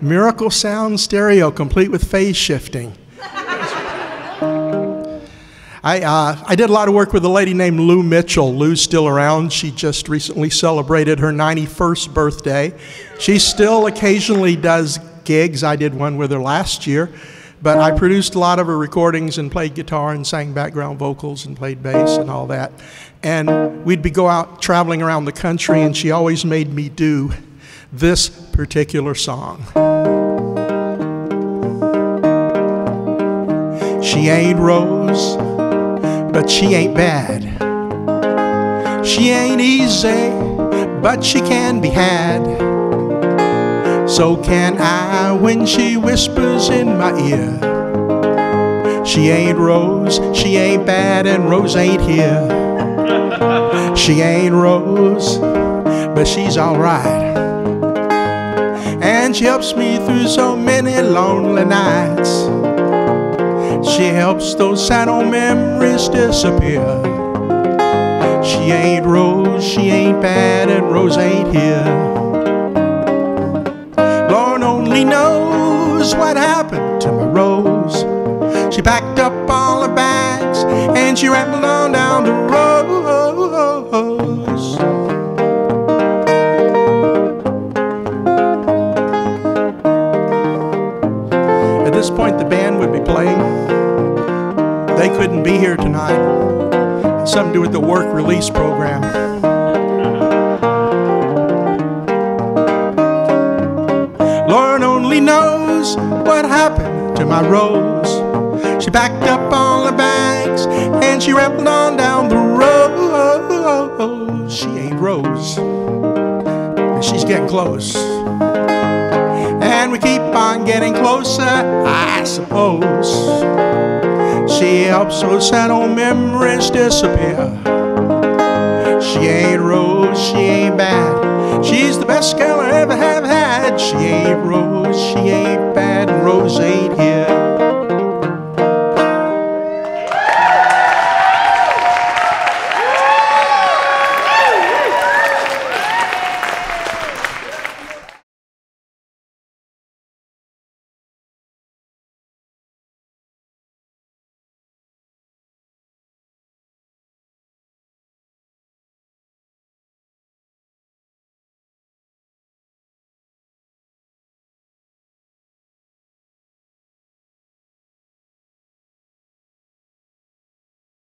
Miracle Sound Stereo, complete with phase shifting. I, uh, I did a lot of work with a lady named Lou Mitchell. Lou's still around. She just recently celebrated her 91st birthday. She still occasionally does gigs. I did one with her last year. But I produced a lot of her recordings and played guitar and sang background vocals and played bass and all that. And we'd be go out traveling around the country, and she always made me do this particular song. She ain't Rose, but she ain't bad. She ain't easy, but she can be had. So can I when she whispers in my ear. She ain't Rose, she ain't bad, and Rose ain't here. She ain't Rose, but she's alright. And she helps me through so many lonely nights. She helps those sad old memories disappear. She ain't Rose, she ain't bad, and Rose ain't here. Lord only knows what happened to my Rose. She packed up all her bags and she rambled on down the road. Band would be playing. They couldn't be here tonight. Something to do with the work release program. Lord only knows what happened to my Rose. She packed up all her bags and she rambled on down the road. She ain't Rose, but she's getting close. And we keep on getting closer, I suppose. She helps those sad old memories disappear. She ain't Rose, she ain't bad. She's the best girl I ever have had. She ain't Rose, she ain't bad, Rose.